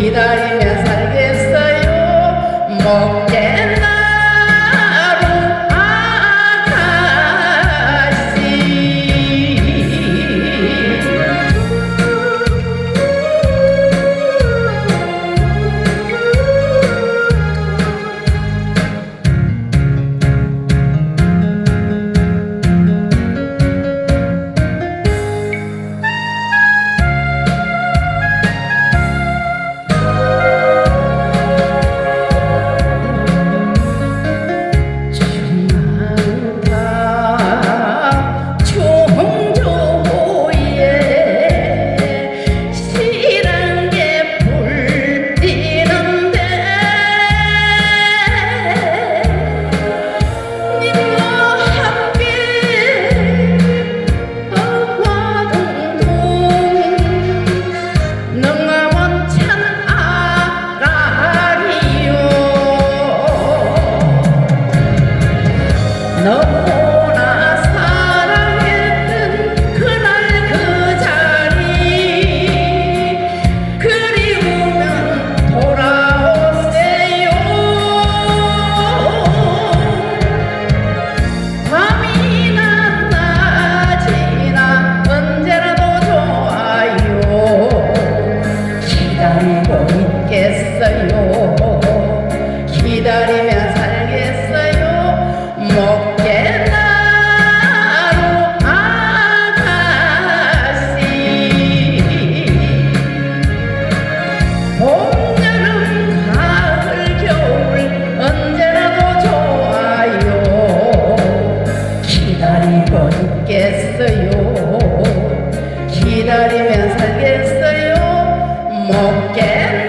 기다리면 살겠어요? No. 못 깨.